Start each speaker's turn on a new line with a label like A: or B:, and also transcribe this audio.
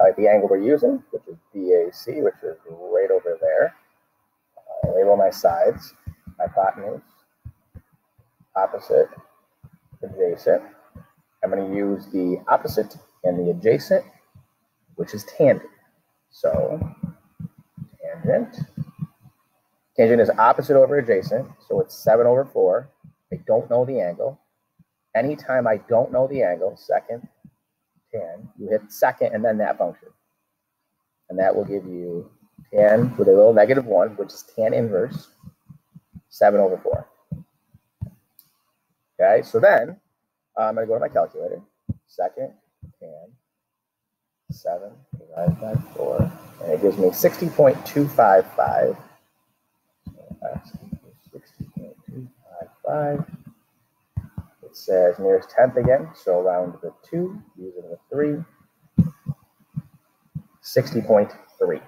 A: highlight the angle we're using, which is BAC, which is right over there. Uh, I label my sides, hypotenuse, opposite, adjacent. I'm going to use the opposite and the adjacent, which is tangent. So tangent. Tangent is opposite over adjacent, so it's 7 over 4. I don't know the angle. Anytime I don't know the angle, second, tan, you hit second and then that function. And that will give you tan with a little negative 1, which is tan inverse, 7 over 4. Okay, so then uh, I'm going to go to my calculator. Second, tan, 7 divided by 4. And it gives me 60.255. So 60.255. It says nearest tenth again, so around the 2, using the 3. 60.3.